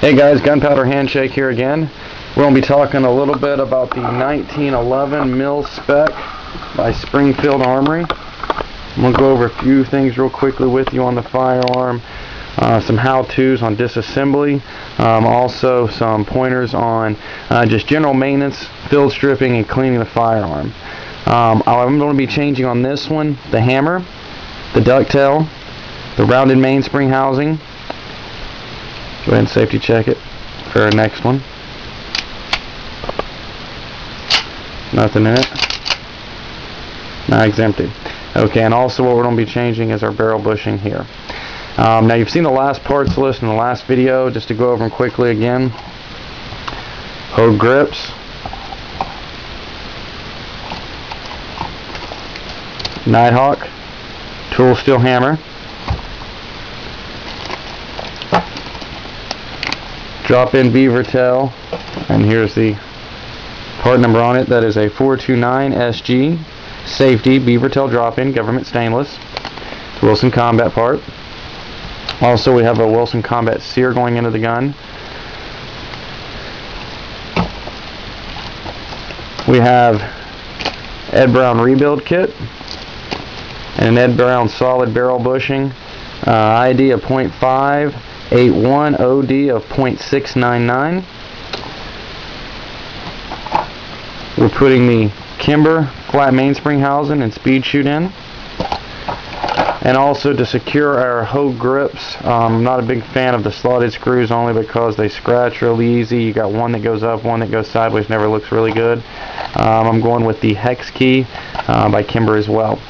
Hey guys, Gunpowder Handshake here again. We're going to be talking a little bit about the 1911 mil spec by Springfield Armory. I'm going to go over a few things real quickly with you on the firearm, uh, some how-tos on disassembly, um, also some pointers on uh, just general maintenance, field stripping, and cleaning the firearm. Um, I'm going to be changing on this one the hammer, the ducktail, the rounded mainspring housing, Go ahead and safety check it for our next one. Nothing in it. Mag's empty. Okay, and also what we're going to be changing is our barrel bushing here. Um, now you've seen the last parts list in the last video, just to go over them quickly again. Hogue grips. Nighthawk. Tool steel hammer. Drop-in beaver tail and here's the part number on it that is a 429 SG safety beaver tail drop-in government stainless Wilson combat part. Also we have a Wilson combat sear going into the gun. We have Ed Brown rebuild kit and an Ed Brown solid barrel bushing. Uh, ID of 0.5 81 OD of 0.699. We're putting the Kimber flat mainspring housing and speed chute in. And also to secure our Hogue grips, um, I'm not a big fan of the slotted screws only because they scratch really easy. You got one that goes up, one that goes sideways, never looks really good. Um, I'm going with the hex key uh, by Kimber as well.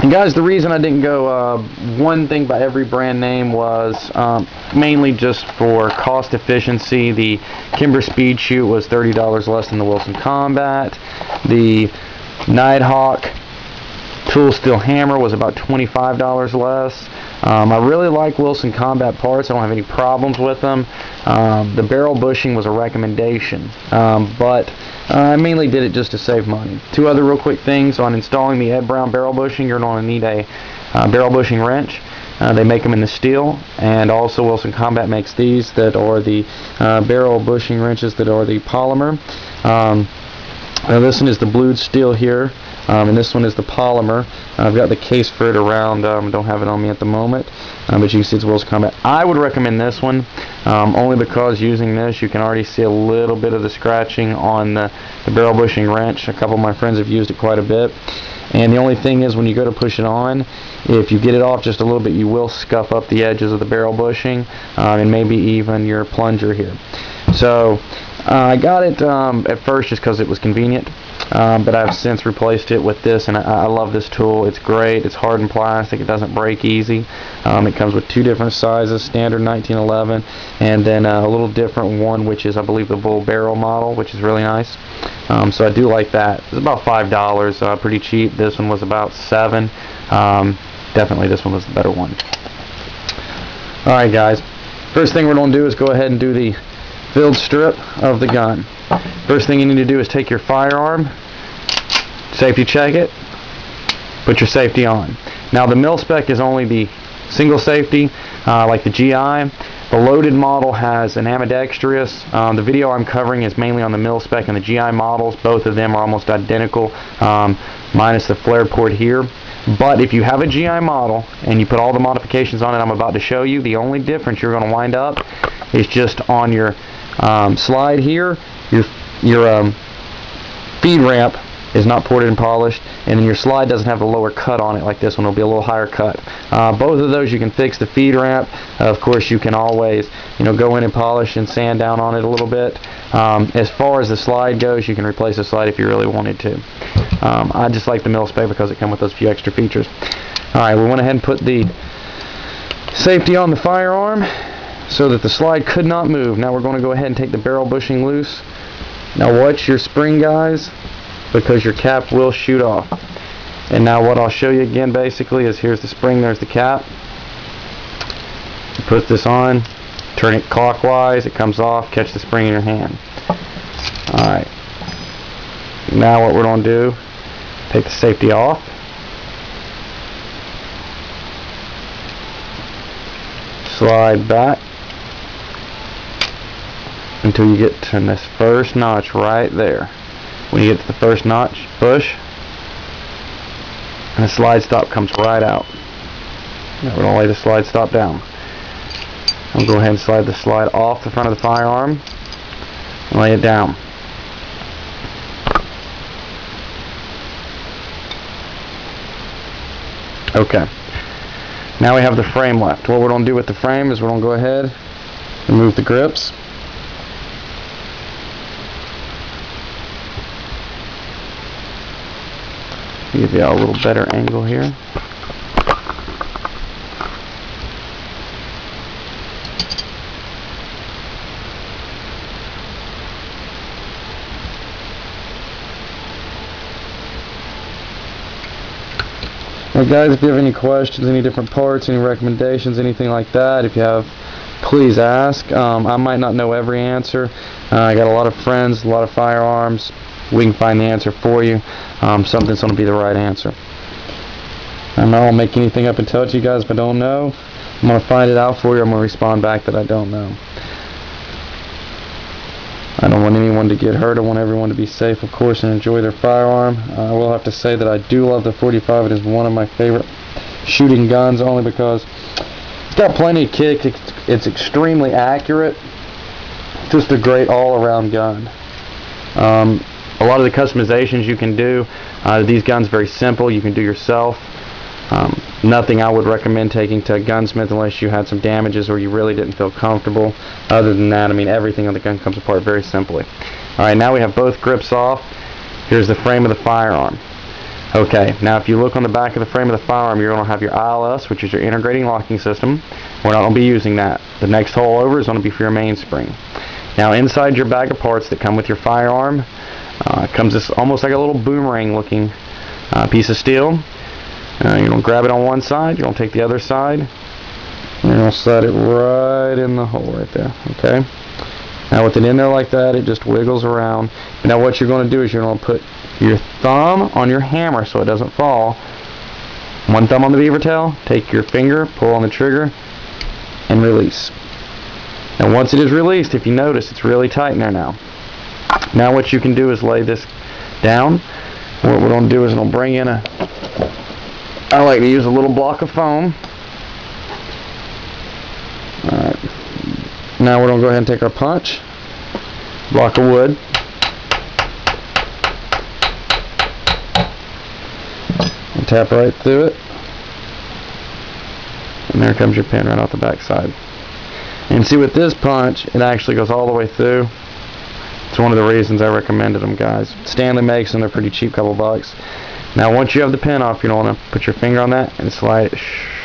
And guys, the reason I didn't go uh, one thing by every brand name was um, mainly just for cost efficiency. The Kimber Speed Chute was $30 less than the Wilson Combat. The Nighthawk Tool Steel Hammer was about $25 less. Um, I really like Wilson Combat parts. I don't have any problems with them. Um, the barrel bushing was a recommendation, um, but uh, I mainly did it just to save money. Two other real quick things on installing the Ed Brown barrel bushing. You're going to need a uh, barrel bushing wrench. Uh, they make them in the steel, and also Wilson Combat makes these that are the uh, barrel bushing wrenches that are the polymer. Um, this one is the blued steel here. Um, and this one is the polymer. I've got the case for it around. Um, don't have it on me at the moment, um, but you can see it's Wilson Combat. I would recommend this one um, only because using this you can already see a little bit of the scratching on the, the barrel bushing wrench. A couple of my friends have used it quite a bit. And the only thing is when you go to push it on, if you get it off just a little bit, you will scuff up the edges of the barrel bushing um, and maybe even your plunger here. So uh, I got it um, at first just because it was convenient um, but I've since replaced it with this and I, I, love this tool. It's great. It's hard and plastic. It doesn't break easy. Um, it comes with two different sizes standard 1911 and then uh, a little different one which is I believe the bull barrel model which is really nice. Um, so I do like that. It's about five dollars uh, pretty cheap. This one was about seven. Um, definitely this one was the better one. Alright guys. First thing we're going to do is go ahead and do the field strip of the gun First thing you need to do is take your firearm, safety check it, put your safety on. Now the mil spec is only the single safety, uh, like the GI. The loaded model has an ambidextrous. Um, the video I'm covering is mainly on the mil spec and the GI models. Both of them are almost identical, um, minus the flare port here. But if you have a GI model and you put all the modifications on it I'm about to show you, the only difference you're going to wind up is just on your um, slide here your your um, feed ramp is not ported and polished and then your slide doesn't have a lower cut on it like this one. Will be a little higher cut. Uh, both of those you can fix the feed ramp. Of course you can always you know go in and polish and sand down on it a little bit. Um, as far as the slide goes you can replace the slide if you really wanted to. Um, I just like the mil spec because it comes with those few extra features. Alright we went ahead and put the safety on the firearm so that the slide could not move. Now we're going to go ahead and take the barrel bushing loose now watch your spring guys because your cap will shoot off. And now what I'll show you again basically is here's the spring, there's the cap. Put this on, turn it clockwise, it comes off, catch the spring in your hand. Alright. Now what we're going to do, take the safety off. Slide back until you get to this first notch right there. When you get to the first notch, push, and the slide stop comes right out. Now we're going to lay the slide stop down. I'll go ahead and slide the slide off the front of the firearm and lay it down. Okay. Now we have the frame left. What we're going to do with the frame is we're going to go ahead and move the grips. Give you a little better angle here. Now guys, if you have any questions, any different parts, any recommendations, anything like that, if you have, please ask. Um, I might not know every answer. Uh, I got a lot of friends, a lot of firearms. We can find the answer for you. Um, something's going to be the right answer. I know I'll make anything up and tell it to you guys, but I don't know. I'm going to find it out for you. I'm going to respond back that I don't know. I don't want anyone to get hurt. I want everyone to be safe, of course, and enjoy their firearm. I will have to say that I do love the 45. It is one of my favorite shooting guns, only because it's got plenty of kick. It's, it's extremely accurate. Just a great all-around gun. Um, a lot of the customizations you can do, uh, these guns very simple. You can do yourself. Um, nothing I would recommend taking to a gunsmith unless you had some damages or you really didn't feel comfortable. Other than that, I mean, everything on the gun comes apart very simply. Alright, now we have both grips off. Here's the frame of the firearm. Okay, now if you look on the back of the frame of the firearm, you're going to have your ILS, which is your integrating locking system. We're not going to be using that. The next hole over is going to be for your mainspring. Now inside your bag of parts that come with your firearm, uh, comes this almost like a little boomerang looking uh, piece of steel. Uh, you're going to grab it on one side, you're going to take the other side, and you're going to slide it right in the hole right there, okay? Now with it in there like that, it just wiggles around. Now what you're going to do is you're going to put your thumb on your hammer so it doesn't fall. One thumb on the beaver tail, take your finger, pull on the trigger, and release. And once it is released, if you notice, it's really tight in there now. Now what you can do is lay this down. What we're going to do is we'll bring in a I like to use a little block of foam. Alright. Now we're going to go ahead and take our punch. Block of wood. And tap right through it. And there comes your pin right off the back side. And see with this punch, it actually goes all the way through. It's one of the reasons I recommended them, guys. Stanley makes them. They're pretty cheap, couple bucks. Now once you have the pin off, you don't want to put your finger on that and slide it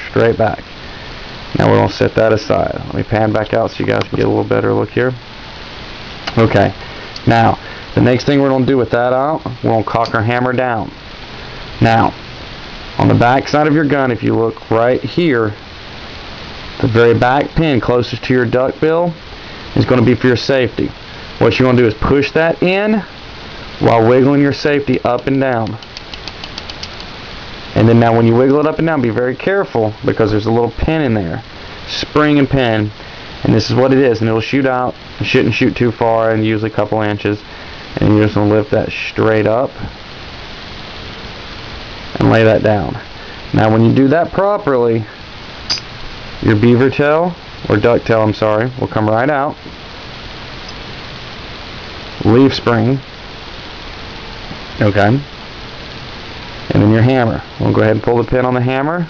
straight back. Now we're going to set that aside. Let me pan back out so you guys can get a little better look here. Okay. Now, the next thing we're going to do with that out, we're going to cock our hammer down. Now, on the back side of your gun, if you look right here, the very back pin closest to your duck bill is going to be for your safety. What you're going to do is push that in while wiggling your safety up and down. And then now when you wiggle it up and down, be very careful because there's a little pin in there. Spring and pin. And this is what it is. And it'll shoot out. It shouldn't shoot too far and usually a couple inches. And you're just going to lift that straight up and lay that down. Now when you do that properly, your beaver tail, or duck tail, I'm sorry, will come right out. Leaf spring. Okay and then your hammer. We'll go ahead and pull the pin on the hammer,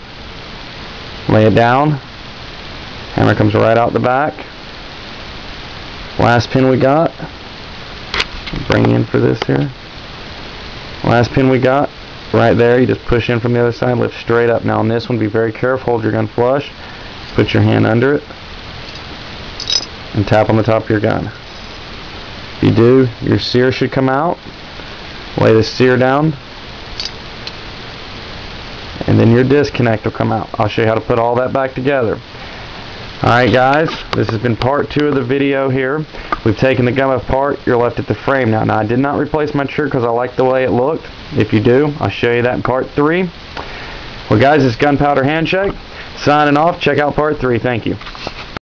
lay it down, hammer comes right out the back. Last pin we got, bring in for this here. Last pin we got, right there, you just push in from the other side, lift straight up. Now on this one, be very careful, hold your gun flush, put your hand under it, and tap on the top of your gun. If you do, your sear should come out. Lay the sear down, and then your disconnect will come out. I'll show you how to put all that back together. Alright guys, this has been part two of the video here. We've taken the gun apart, you're left at the frame now. Now I did not replace my trigger because I like the way it looked. If you do, I'll show you that in part three. Well guys, it's Gunpowder Handshake. Signing off, check out part three. Thank you.